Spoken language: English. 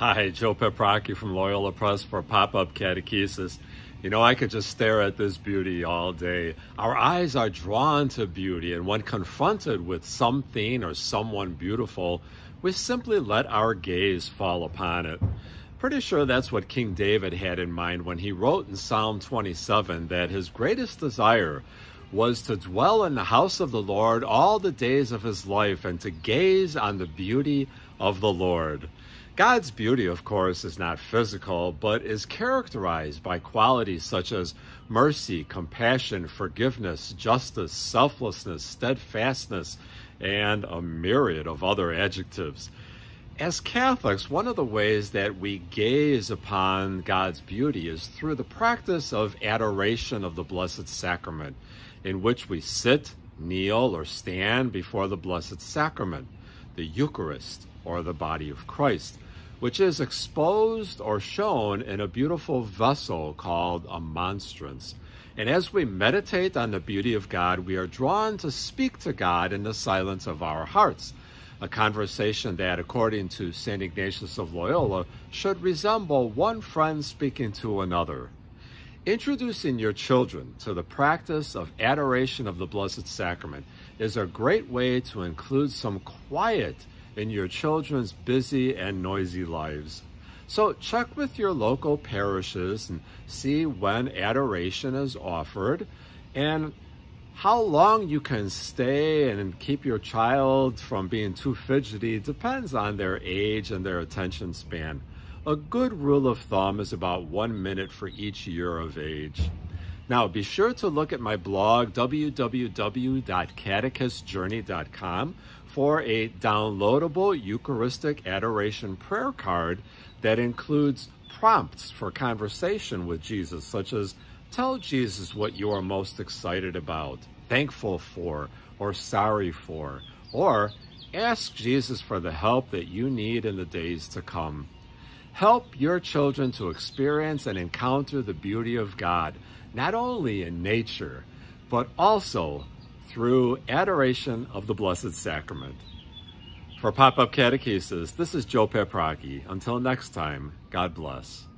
Hi, Joe Paprocki from Loyola Press for Pop-Up Catechesis. You know, I could just stare at this beauty all day. Our eyes are drawn to beauty, and when confronted with something or someone beautiful, we simply let our gaze fall upon it. Pretty sure that's what King David had in mind when he wrote in Psalm 27 that his greatest desire was to dwell in the house of the Lord all the days of his life and to gaze on the beauty of the Lord. God's beauty, of course, is not physical, but is characterized by qualities such as mercy, compassion, forgiveness, justice, selflessness, steadfastness, and a myriad of other adjectives. As Catholics, one of the ways that we gaze upon God's beauty is through the practice of adoration of the Blessed Sacrament, in which we sit, kneel, or stand before the Blessed Sacrament, the Eucharist, or the body of Christ, which is exposed or shown in a beautiful vessel called a monstrance. And as we meditate on the beauty of God, we are drawn to speak to God in the silence of our hearts, a conversation that, according to St. Ignatius of Loyola, should resemble one friend speaking to another. Introducing your children to the practice of adoration of the Blessed Sacrament is a great way to include some quiet in your children's busy and noisy lives. So check with your local parishes and see when adoration is offered and how long you can stay and keep your child from being too fidgety depends on their age and their attention span. A good rule of thumb is about one minute for each year of age. Now, be sure to look at my blog, www.catechistsjourney.com, for a downloadable Eucharistic Adoration prayer card that includes prompts for conversation with Jesus, such as tell Jesus what you are most excited about, thankful for, or sorry for, or ask Jesus for the help that you need in the days to come. Help your children to experience and encounter the beauty of God, not only in nature, but also through adoration of the Blessed Sacrament. For Pop-Up Catechesis, this is Joe Paprocki. Until next time, God bless.